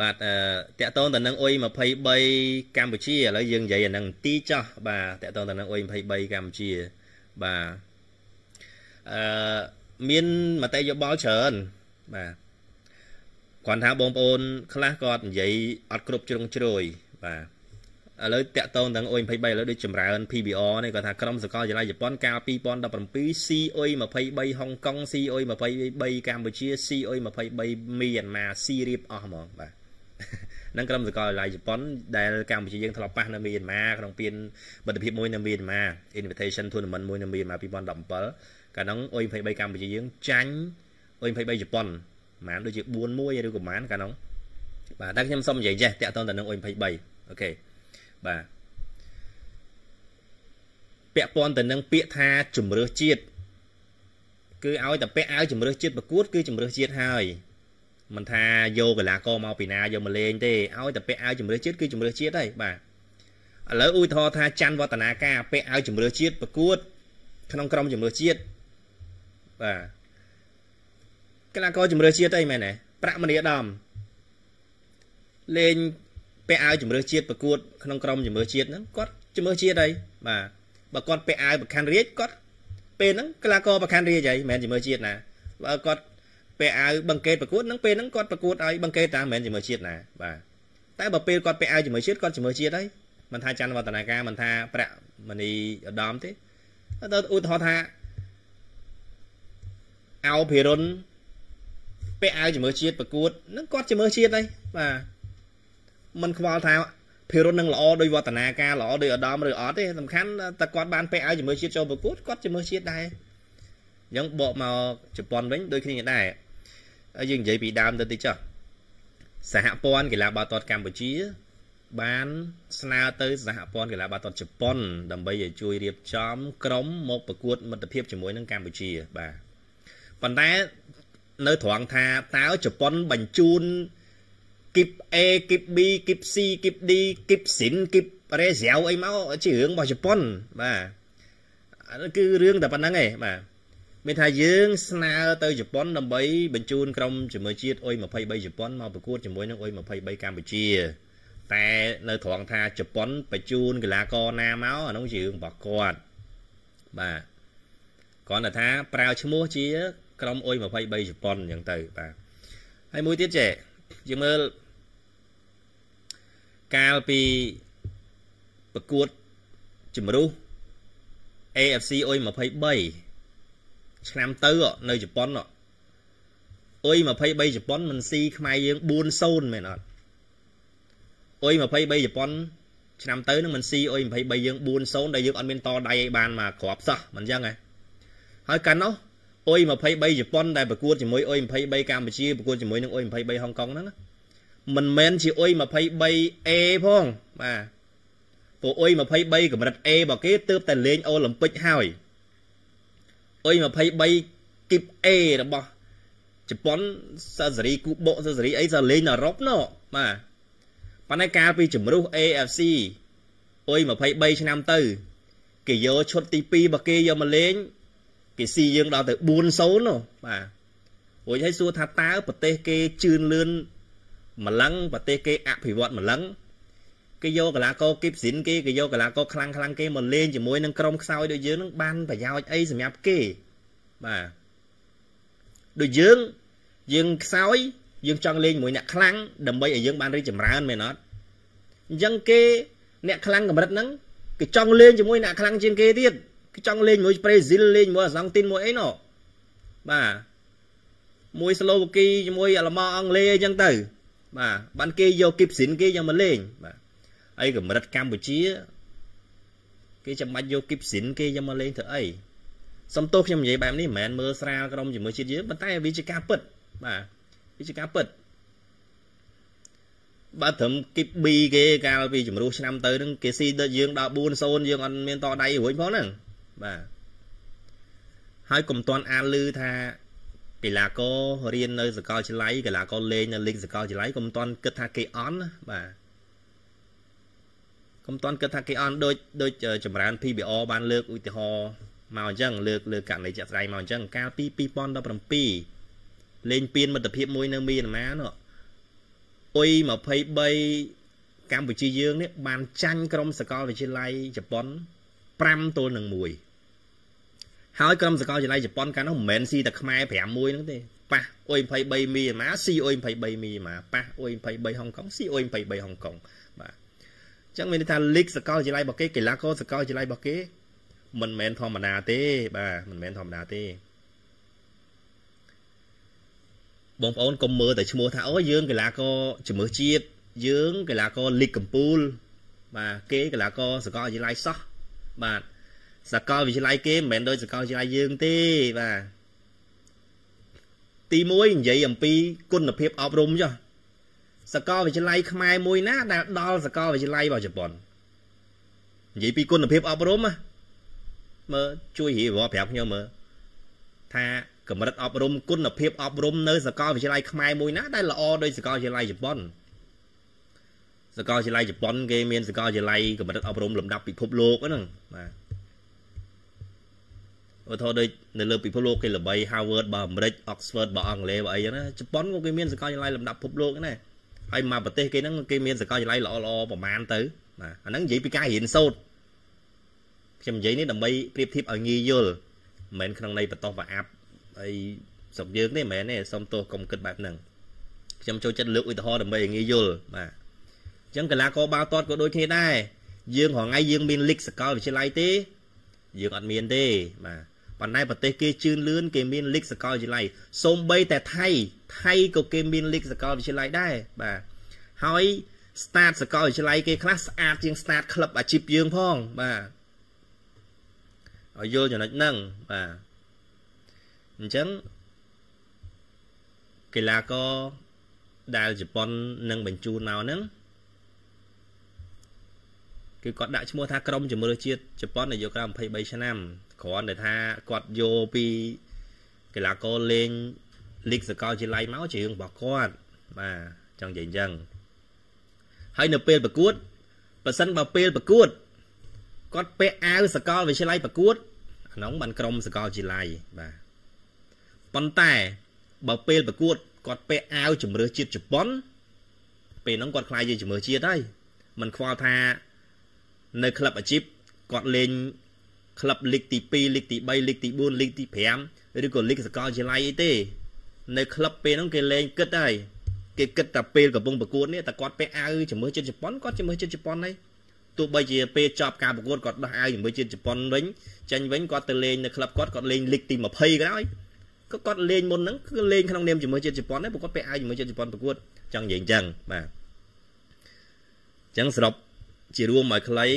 បាទអឺតកតងទៅនឹងអ៊ុយ23កម្ពុជាឥឡូវយើងនិយាយអានឹងទីចោះបាទតកតងទៅនឹងអ៊ុយ23កម្ពុជាបាទអឺមានមតិយោបល់ច្រើនបាទគាត់ថាបងប្អូន ខ្លះគាត់និយាយអត់គ្រប់ជ្រុងជ្រោយបាទឥឡូវតាក់តងទាំងអ៊ុយ23ឥឡូវដូចចម្រើន PBR នេះគាត់ថាក្រុមសកលវិទ្យាល័យជប៉ុនកាល2017 COI 23ហុងកុង COI 23កម្ពុជា COI 23មីយ៉ាន់ម៉ាស៊ីរៀបអស់ហ្មងបាទ នឹងក្រុមសកលវិទ្យាល័យជប៉ុនដែលកម្ពុជាយើងធ្លាប់ប៉ះនៅមីយ៉ាន់ម៉ាក្នុងពានមិត្តភាពមួយនៅមីយ៉ាន់ម៉ា Invitation Tournament មួយនៅមីយ៉ាន់ម៉ា2017កាលនោះអ៊ុយ23កម្ពុជាយើងចាញ់អ៊ុយ23ជប៉ុនប្រហែលដូចជា4 1ឬក៏ប្រហែលកាលនោះបាទតែខ្ញុំសូមនិយាយចេះតាក់ទងទៅនឹងអ៊ុយ23អូខេបាទពាក់ព័ន្ធទៅនឹងពាក្យថាជំរឿសជាតិគឺឲ្យតែពាក់អាវជំរឿសជាតិប្រកួតគឺជំរឿសជាតិហើយ មិនថាយកកីឡាករមកពីណាយកមកលេងទេឲ្យតែពាក់អាវជំរឿសជាតិគឺជំរឿសជាតិហើយបាទឥឡូវឧទាហរណ៍ថាច័ន្ទវឌ្ឍនាការពាក់អាវជំរឿសជាតិប្រកួត ក្នុងក្រុមជំរឿសជាតិបាទកីឡាករជំរឿសជាតិអីមែនទេប្រាក់មនីអាដាមលេងពាក់អាវជំរឿសជាតិប្រកួតក្នុងក្រុមជំរឿសជាតិហ្នឹងគាត់ជំរឿសជាតិអីបាទបើគាត់ពាក់អាវប្រខាន់រាជគាត់ពេលហ្នឹងកីឡាករប្រខាន់រាជអីមិនមែនជំរឿសជាតិណាបើគាត់ ពាក់អាវបង្កេតប្រកួតហ្នឹងពេលហ្នឹងគាត់ប្រកួតឲ្យបង្កេតតាមិនមែនជំរឿសជាតិណាបាទតែបើពេលគាត់ពាក់អាវជំរឿសជាតិគាត់ជំរឿសជាតិអីមិនថាច័ន្ទវឌ្ឍនាការមិនថាប្រាក់មនីឧត្តមទេទៅឧទាហរណ៍ថាអោភិរុនពាក់អាវជំរឿសជាតិប្រកួតហ្នឹងគាត់ជំរឿសជាតិអីបាទមិនខ្វល់ថាភិរុននឹងល្អដោយវឌ្ឍនាការល្អដោយឧត្តមឬអត់ទេសំខាន់តែគាត់បានពាក់ឲ្យជាមួយជាតិចូលប្រកួតគាត់ជាមួយជាតិដែរអញ្ចឹងបកមកជប៉ុនវិញដូចគ្នាដែរហើ យយើងនិយាយពីដើមទៅតិចចុះសហព័ន្ធកីឡាបាល់ទាត់កម្ពុជា បានស្នើទៅសហព័ន្ធកីឡាបាល់ទាត់ជប៉ុន ដើម្បីឲ្យជួយរៀបចំក្រុមមកប្រកួតមិត្តភាពជាមួយនឹងកម្ពុជាបាទប៉ុន្តែនៅត្រង់ថាតើជប៉ុនបញ្ជូនគីប A គីប B គីប C គីប D គីបស៊ីនគីបរេស្រាវអីមកជារឿងរបស់ជប៉ុនបាទអានោះគឺរឿងតែប៉ុណ្្នឹងឯងបាទ មានថាយើងស្នើទៅជប៉ុនដើម្បីបញ្ជូនក្រុមជាមួយជាតិអុយ23ជប៉ុនមកប្រកួតជាមួយនឹងអុយ23កម្ពុជា តែនៅត្រង់ថាជប៉ុនបញ្ជូនកីឡាករណាមកអានោះជារឿងរបស់គាត់បាទគ្រាន់តែថាប្រើឈ្មោះជា ក្រុមអុយ23ជប៉ុនអញ្ចឹងទៅបាទហើយមួយទៀតចេះយើងមើលកាលពីប្រកួតជំរុះ AFC អ៊ុយ23 ឆ្នាំទៅនៅជប៉ុនអ៊ុយ23ជប៉ុនមិនស៊ីខ្មែរយើង4-0មែនអត់អ៊ុយ23ជប៉ុនឆ្នាំទៅនឹងមិនស៊ីអ៊ុយ23យើង4-0ដែលយើងអត់មានតដៃឲ្យបានមកគ្រាប់សោះមិនអញ្ចឹងហ៎ហើយកាលនោះអ៊ុយ23ជប៉ុនដែលប្រកួតជាមួយអ៊ុយ23កម្ពុជាប្រកួតជាមួយនឹងអ៊ុយ23ហុងកុងហ្នឹងមិនមែនជាអ៊ុយ 23A ផងបាទព្រោះអ៊ុយ23កម្រិត A របស់គេទើបតែលេងអូឡ িম্প ិកហើយ អ៊ុយ23គីប A របស់ជប៉ុនសាសេរីគូបកសាសេរីអីសលេងអឺរ៉ុបណោះបាទប៉ុន្តែកាលពីជំរុះ AFC អ៊ុយ23ឆ្នាំទៅ គេយកឈុតទី2របស់គេយកមកលេងគេស៊ីយើងដល់ទៅ4-0នោះបាទរួចឲ្យសួរថាតើប្រទេសគេជឿនលឿនម្លឹងប្រទេសគេអភិវឌ្ឍម្លឹង គេយកកីឡាករគីបស៊ីនគេគេយកកីឡាករខ្លាំងខ្លាំងគេមកលេងជាមួយនឹងក្រុមខ្សោយដូចយើងនឹងបានប្រយោជន៍អីសម្រាប់គេបាទដូចយើងយើងខ្សោយយើងចង់លេងជាមួយអ្នកខ្លាំងដើម្បីឲ្យយើងបានរីកចម្រើនមែនអត់អញ្ចឹងគេអ្នកខ្លាំងកម្រិតហ្នឹងគេចង់លេងជាមួយអ្នកខ្លាំងជាងគេទៀតគេចង់លេងមួយប្រេស៊ីលលេងមួយអាសង់ទីនមួយអីណោះបាទមួយស្លូវ៉ាគីជាមួយអាល្លឺម៉ង់អង់គ្លេសអីចឹងទៅបាទបានគេយកគីបស៊ីនគេយកមកលេងបាទ ហើយកម្រិតកម្ពុជាគេចាំបាច់យកគីបស៊ីនគេយកមកលេងធ្វើអីសំទោសខ្ញុំនិយាយបែបនេះមិនមែនមើលស្រាលក្រុមជាមួយជាតិយើងប៉ុន្តែវាជាការពិតបាទវាជាការពិតបើត្រឹមគីប B គេកាលពីជំរុះឆ្នាំទៅនឹងគេស៊ីដូចយើងដល់4-0យើងអត់មានតដៃរួចផងហ្នឹងបាទហើយកុំតន់អានឮថាកីឡាកររៀននៅសាកលវិទ្យាល័យកីឡាករលេងនៅលីកសាកលវិទ្យាល័យកុំតន់គិតថាគេអន់បាទ កុំតន់គិតថាគេអន់ដូចដូចចម្រើន PBR បានលើកឧទាហរណ៍មកអញ្ចឹងលើកលើកករណីជាក់ស្ដែងមកអញ្ចឹងកាលពី2017លេងពៀនមិត្តភាពមួយនៅមីយ៉ាន់ម៉ានោះអ៊ុយ23កម្ពុជាយើងនេះបានចាញ់ក្រុមសកលវិទ្យាល័យជប៉ុន5ទល់នឹង1ហើយក្រុមសកលវិទ្យាល័យជប៉ុនកាលនោះមិនមែនស៊ីតែខ្មែរ5-1ហ្នឹងទេប៉ះអ៊ុយ23មីម៉ាស៊ីអ៊ុយ23មីម៉ាប៉ះអ៊ុយ23ហុងកុងស៊ីអ៊ុយ23ហុងកុងបាទអញ្ចឹងមានន័យថាលីកសកលវិទ្យាល័យរបស់គេកីឡាករសកលវិទ្យាល័យរបស់គេមិនមែនធម្មតាទេបាទមិនមែនធម្មតាទេបងប្អូនកុំមើលតែឈ្មោះថាអូយើងកីឡាករជំនឿជាតិយើងកីឡាករលីកកំពូល បាទគេកីឡាករសកលវិទ្យាល័យសោះបាទសកលវិទ្យាល័យគេមិនមែនដូចសកលវិទ្យាល័យយើងទេបាទទី1និយាយអំពីគុណភាពអប់រំចុះ សកលវិទ្យាល័យខ្មែរមួយណាដែលដល់សកលវិទ្យាល័យរបស់ជប៉ុននិយាយពីគុណភាពអប់រំណាមើលជួយរៀបរាប់ប្រាប់ខ្ញុំមើលថាកម្រិតអប់រំគុណភាពអប់រំនៅសាកលវិទ្យាល័យខ្មែរមួយណាដែលល្អដោយសាកលវិទ្យាល័យជប៉ុនសាកលវិទ្យាល័យជប៉ុនគេមានសាកលវិទ្យាល័យកម្រិតអប់រំលំដាប់ពិភពលោកហ្នឹងបាទឧទាហរណ៍ដូចនៅលើពិភពលោកគេល្បី Harvard របស់អាមេរិក Oxford របស់អង់គ្លេសរបស់អីហ្នឹងណាជប៉ុនក៏គេមានសាកលវិទ្យាល័យលំដាប់ពិភពលោកដែរ ហើយមកប្រទេសគេហ្នឹងគេមានសាកលវិទ្យាល័យល្អល្អប្រមាណទៅបាទអាហ្នឹងនិយាយពីការរៀនសូត្រខ្ញុំនិយាយនេះដើម្បីប្រៀបធៀបឲ្យងាយយល់មិនមែនក្នុងន័យបន្តប្រអាប់អីស្រុកយើងទេមិនមែនទេសុំទោសកុំគិតបែបហ្នឹងខ្ញុំចូលចិត្តលើកឧទាហរណ៍ដើម្បីឲ្យងាយយល់បាទអញ្ចឹងកីឡាករបាល់ទាត់ក៏ដូចគ្នាដែរយើងរហងៃយើងមានលីកសកលវិទ្យាល័យទេយើងអត់មានទេបាទ ប៉ុន្តែប្រទេសគេជឿនលឿនគេមានលីកសកលវិទ្យាល័យសូម្បីតែថៃថៃក៏គេមានលីកសកលវិទ្យាល័យដែរបាទហើយ start សកលវិទ្យាល័យគេខ្លះស្អាតជាង start ក្លឹបអាជីពយើងផងបាទឲ្យយល់ចំណុចហ្នឹងបាទអញ្ចឹងកីឡាករដែលជប៉ុននឹងបញ្ជូនមកហ្នឹង គឺគាត់ដាក់ឈ្មោះថាក្រុមជំរឿជាតិជប៉ុនអាយុក្រោម23ឆ្នាំគ្រាន់តែថាគាត់យកពីកីឡាករលេងលីកសកលជាឡៃមកជារឿងរបស់គាត់បាទចង់និយាយអញ្ចឹងហើយនៅពេលប្រកួតប៉ះសិនបើពេលប្រកួតគាត់ពាក់អាវសកលវិទ្យាល័យប្រកួតអានោះបានក្រុមសកលវិទ្យាល័យបាទប៉ុន្តែបើពេលប្រកួតគាត់ពាក់អាវជំរឿជាតិជប៉ុនពេលហ្នឹងគាត់ខ្លាយជាជំរឿជាតិហើយมันខ្វល់ថា នៅក្លឹបអាជីពគាត់លេងក្លឹបលីកទី2លីកទី3លីកទី4លីកទី5ឬក៏លីកសកលវិទ្យាល័យអីទេ នៅក្លឹបពេលហ្នឹងគេលេងគិតហើយគេគិតតែពេលកំពុងប្រកួតនេះតែគាត់ពាក់អាវជំរឿជាតិជប៉ុនគាត់ជំរឿជាតិជប៉ុនហើយទោះបីជាពេលចប់ការប្រកួតគាត់ដោះអាវជាមួយជាតិជប៉ុនវិញចាញ់វិញគាត់ទៅលេងនៅក្លឹបគាត់គាត់លេងលីកទី20ក៏ដោយក៏គាត់លេងមុនហ្នឹងគឺលេងក្នុងនាមជាមួយជាតិជប៉ុនដែរព្រោះគាត់ពាក់អាវជាមួយជាតិជប៉ុនប្រកួតចង់និយាយអញ្ចឹងបាទអញ្ចឹងសរុប ជារួមឲ្យខ្លី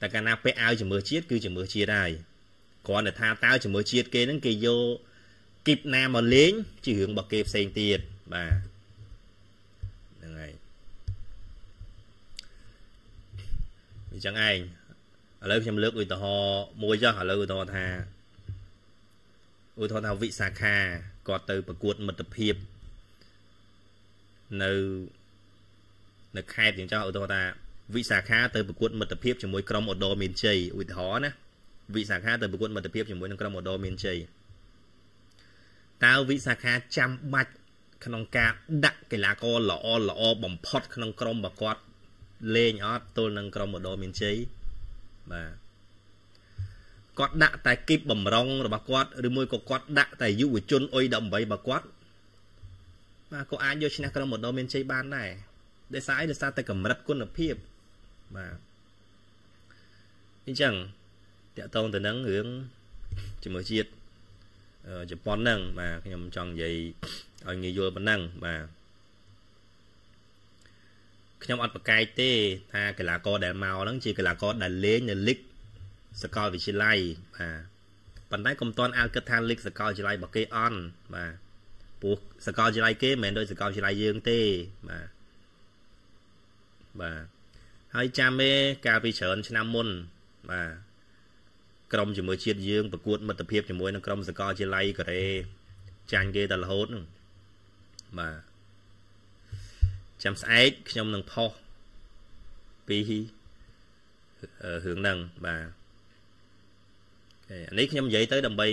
តែកាលណាពាក់អាវជាមួយជាតិគឺជាមួយជាតិហើយគ្រាន់តែថាតើជាមួយជាតិគេហ្នឹងគេយកគីបណាមកលេងជារឿងរបស់គេផ្សេងទៀតបាទហ្នឹងហើយអញ្ចឹងឯងឥឡូវខ្ញុំលើកឧទាហរណ៍មួយចុះឥឡូវឧទាហរណ៍ថាឧទាហរណ៍ថាវិសាខាគាត់ទៅប្រកួតមិត្តភាពនៅ នៅខេត្តយ៉ាងចោះឧទាហរណ៍ថាវិសាខាទៅប្រកួតមិត្តភាពជាមួយក្រុមអូដមានជ័យឧទាហរណ៍ណាវិសាខាទៅប្រកួតមិត្តភាពជាមួយនឹងក្រុមអូដមានជ័យតើវិសាខាចាំបាច់ក្នុងការដាក់កីឡាករល្អល្អបំផុតក្នុងក្រុមរបស់គាត់លេងអត់ទល់នឹងក្រុមអូដមានជ័យបាទគាត់ដាក់តែគីបបំរុងរបស់គាត់ឬមួយក៏គាត់ដាក់តែយុវជនអុយ18របស់គាត់បាទក៏អាចយកឈ្នះក្រុមម៉ូដូមានជ័យបានដែរ ដោយសារអីដោយសារតែកម្រិតគុណភាពបាទអញ្ចឹងតកតងទៅនឹងរឿងជាមួយជាតិជប៉ុនហ្នឹងបាទខ្ញុំចង់និយាយឲ្យងាយយល់ប៉ុណ្ណឹងបាទខ្ញុំអត់ប្រកែកទេ ថាកីឡាករដែលមកហ្នឹងជាកីឡាករដែលលេងនៅលីកសកលវិទ្យាល័យបាទប៉ុន្តែកុំតន់អាលគិតថាលីកសកលវិទ្យាល័យរបស់គេអន់បាទព្រោះសកលវិទ្យាល័យគេមិនមែនដូចសកលវិទ្យាល័យយើងទេបាទ បាទហើយចាំទេកាលពីច្រើនឆ្នាំមុនបាទក្រុមជាមួយជាតិយើងប្រកួតមិត្តភាពជាមួយនឹងក្រុមសកលវិទ្យាល័យកូរ៉េចាញ់គេតែរហូតហ្នឹងបាទចាំស្អែកខ្ញុំនឹងផុសពីរឿងហ្នឹងបាទអានេះខ្ញុំនិយាយទៅដើម្បី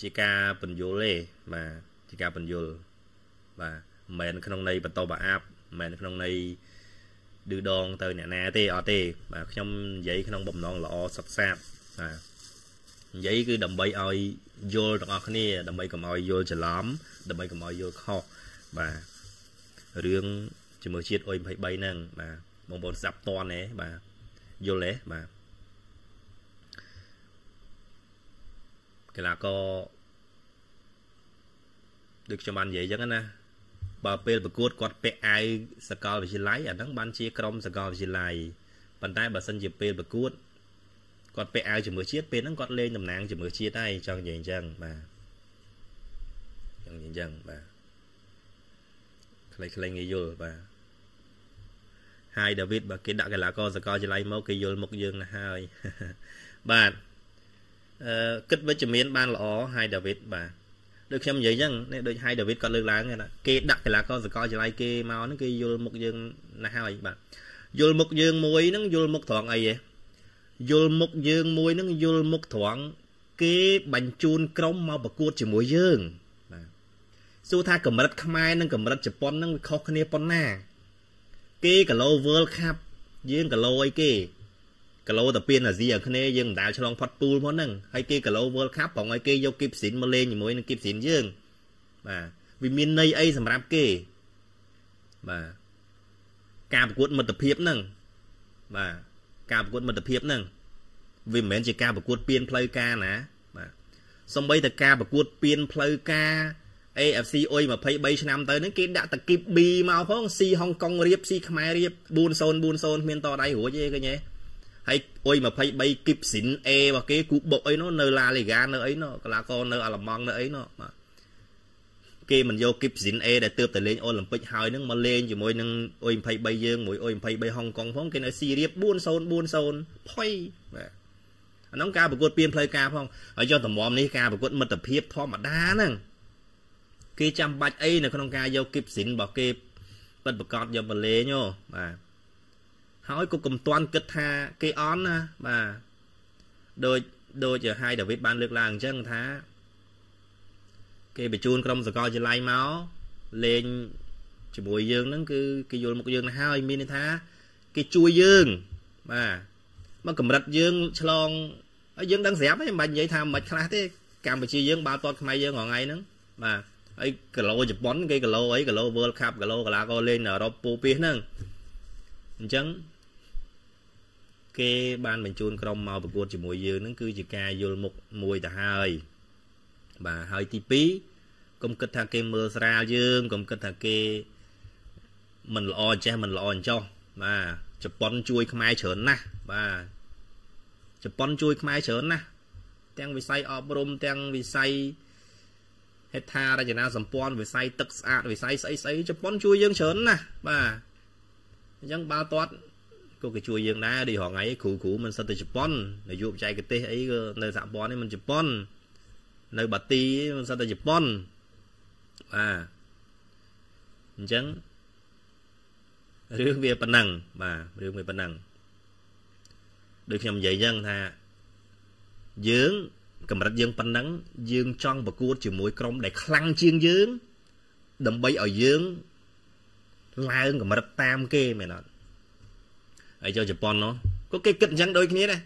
ជាការបញ្យល់ទេបាទជាការបញ្យល់បាទមិនមែនក្នុងន័យបន្តបាអាប់មិនមែនក្នុងន័យ ឌឺដងទៅអ្នកណាទេអត់ទេបាទខ្ញុំនិយាយក្នុងបំណងល្អសុខសាបបាទនិយាយគឺដើម្បីឲ្យយល់ទាំងអស់គ្នាដើម្បីកុំឲ្យយល់ច្រឡំដើម្បីកុំឲ្យយល់ខុសបាទរឿងជាមួយជាតិអុយ23ហ្នឹងបាទបងប្អូនស្ដាប់តនទេបាទយល់ទេបាទកីឡាករដូចខ្ញុំបាននិយាយអញ្ចឹងណា បើពេលប្រកួតគាត់ពាក់អាវសកលវិទ្យាល័យអាហ្នឹងបានជាក្រុមសកលវិទ្យាល័យប៉ុន្តែបើសិនជាពេលប្រកួតគាត់ពាក់អាវជំនឿជាតិពេលហ្នឹងគាត់លេងតំណាងជំនឿជាតិហើយចង់និយាយអញ្ចឹងបាទចង់និយាយអញ្ចឹងបាទខ្លីៗងាយយល់បាទហើយដាវីតបើគេដាក់កីឡាករសកលវិទ្យាល័យមកគេយល់មុខយើងណាស់ហើយបាទអឺគិតវិជ្ជមានបានល្អហើយដាវីតបាទ ដូចខ្ញុំនិយាយអញ្ចឹងនេះដូចហើយដាវីតគាត់លើកឡើងណាគេដាក់កីឡាករសកលវិទ្យាល័យគេមកហ្នឹងគេយល់មុខយើងណាស់ហើយបាទយល់មុខយើងមួយហ្នឹងយល់មុខត្រង់អីហ៎យល់មុខយើងមួយហ្នឹងយល់មុខត្រង់គេបញ្ជូនក្រុមមកប្រកួតជាមួយយើងបាទសួរថាកម្រិតខ្មែរនិងកម្រិតជប៉ុនហ្នឹងវាខុសគ្នាប៉ុណ្ណា គេគីឡូ World Cup យើងគីឡូអីគេ គីឡូតាពៀនអាស៊ីអាគ្នេយ៍យើងមិនដាល់ឆ្លងផុតពូលមកហ្នឹងហើយគេគីឡូ World Cup ប្រងឲ្យគេយកគីបស៊ីនមកលេងជាមួយនឹងគីបស៊ីនយើងបាទវាមានន័យអីសម្រាប់គេបាទការប្រកួតមិត្តភាពហ្នឹងបាទការប្រកួតមិត្តភាពហ្នឹងវាមិនមែនជាការប្រកួតពៀនផ្លូវការណាបាទសំបីតែការប្រកួតពៀនផ្លូវការ AFC អុយ23ឆ្នាំទៅហ្នឹងគេដាក់តាគីប B មកផងស៊ីហុងកុងរៀបស៊ីខ្មែររៀប4-0 4-0គ្មានតដៃរួចទេឃើញទេ ហើយអុយ23គីបស៊ីន A របស់គេគូបុកអីនោះនៅឡាលីហ្គានៅអីនោះកីឡាករនៅអាល្លឺម៉ង់នៅអីនោះបាទគេមិនយកគីបស៊ីន A ដែលទើបតែលេងអូឡ িম্প ិកហើយនឹងមកលេងជាមួយនឹងអុយ23យើងមួយអុយ23ហុងកុងផងគេនៅស៊ីរៀប4-0 4-0ផុយបាទអានោះការប្រកួតពៀនផ្លូវការផងហើយយកតម្រាំនេះការប្រកួតមិត្តភាពធម្មតាហ្នឹងគេចាំបាច់អីនៅក្នុងការយកគីបស៊ីនរបស់គេពិតប្រកបយកមកលេងហ៎បាទ ហើយក៏កុំតាន់គិតថាគេអន់ណាបាទដូចដូចហាយដាវីតបានលើកឡើងអញ្ចឹងថា គេបញ្ជូនក្រុមសកលចល័យមកលេងជាមួយយើងហ្នឹងគឺគេយល់មុខយើងទៅហើយមានន័យថាគេជួយយើងបាទមកកម្រិតយើងឆ្លងហើយយើងដឹងស្រាប់ហើយមិនបាច់និយាយថាមិនខ្លះទេកម្ពុជាយើងបាល់ទាត់ខ្មែរយើងរាល់ថ្ងៃហ្នឹងបាទហើយគីឡូជប៉ុនគេគីឡូអីគីឡូ World Cup គីឡូកីឡាករលេងនៅអឺរ៉ុបពូពីហ្នឹង អញ្ចឹងគេបានបញ្ជូនក្រុមមកប្រកួតជាមួយយើងហ្នឹងគឺជាការយល់មុខមួយទៅហើយបាទហើយទី2កុំគិតថាគេមើលស្រាលយើងកុំគិតថាគេមិនល្អចេះមិនល្អអញ្ចោះបាទជប៉ុនជួយខ្មែរច្រើនណាស់បាទជប៉ុនជួយខ្មែរច្រើនណាស់ទាំងវិស័យអប់រំទាំងវិស័យហេដ្ឋារចនាសម្ព័ន្ធវិស័យទឹកស្អាតវិស័យស្អីស្អីជប៉ុនជួយយើងច្រើនណាស់បាទ អញ្ចឹងបាល់ទាត់ក៏គេជួយយើងដែរដូចរងថ្ងៃគ្រូគ្រូមិនសិតទៅជប៉ុននាយកបច្ចេកទេសអីក៏នៅសហព័ន្ធនេះមិនជប៉ុននៅបាទីមិនសិតទៅជប៉ុនបាទអញ្ចឹងរឿងវាប៉ុណ្ណឹងបាទរឿងវាប៉ុណ្ណឹងដូចខ្ញុំនិយាយអញ្ចឹងថាយើងកម្រិតយើងប៉ុណ្ណឹងយើងចង់ប្រកួតជាមួយក្រុមដែលខ្លាំងជាងយើងដើម្បីឲ្យយើង ឡើងកម្រិតតាមគេមែនអត់ហើយចូលជប៉ុននោះក៏គេគិតអញ្ចឹងដូចគ្នាដែរ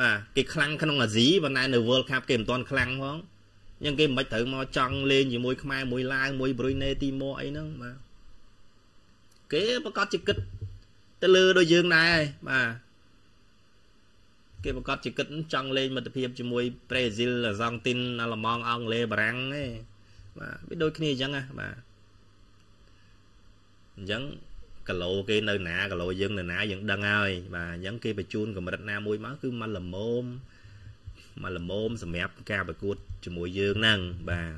បាទគេខ្លាំងក្នុងអាស៊ីប៉ុន្តែនៅ World Cup គេមិនទាន់ខ្លាំងផងអញ្ចឹងគេមិនបាច់ត្រូវមកចង់លេងជាមួយខ្មែរមួយឡាវមួយប្រុយណេទីម៉ូអីហ្នឹងបាទគេប្រកាសជាគិតទៅលើដូចយើងដែរបាទគេប្រកាសជាគិតចង់លេងមិត្តភាពជាមួយប្រេស៊ីលអាសង់ទីនអាល្លឺម៉ង់អង់គ្លេសបារាំងទេបាទវាដូចគ្នាអញ្ចឹងណាបាទ អញ្ចឹងគីឡូគេនៅណាគីឡូយើងនៅណាយើងដឹងហើយបាទអញ្ចឹងគេបញ្ជូនកម្រិតណាមួយមកគឺមកល្មមមកល្មមសម្រាប់ការប្រកួតជាមួយយើងហ្នឹងបាទ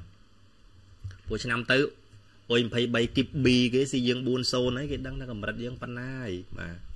ពួកឆ្នាំទៅអុយ23គីប B គេស៊ីយើង4-0ហើយគេដឹងថាកម្រិតយើងប៉ុណ្ណាហើយបាទ